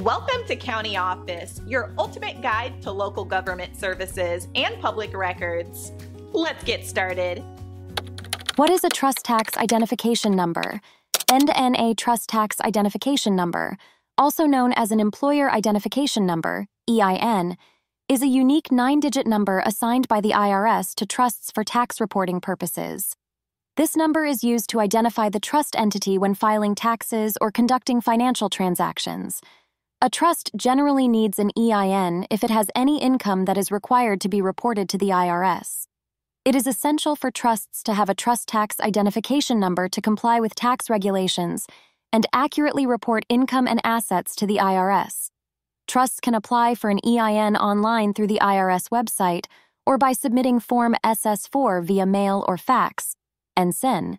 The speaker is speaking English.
Welcome to County Office, your ultimate guide to local government services and public records. Let's get started. What is a trust tax identification number? NNA Trust Tax Identification Number, also known as an Employer Identification Number, EIN, is a unique nine digit number assigned by the IRS to trusts for tax reporting purposes. This number is used to identify the trust entity when filing taxes or conducting financial transactions. A trust generally needs an EIN if it has any income that is required to be reported to the IRS. It is essential for trusts to have a trust tax identification number to comply with tax regulations and accurately report income and assets to the IRS. Trusts can apply for an EIN online through the IRS website or by submitting Form SS 4 via mail or fax, and SEN.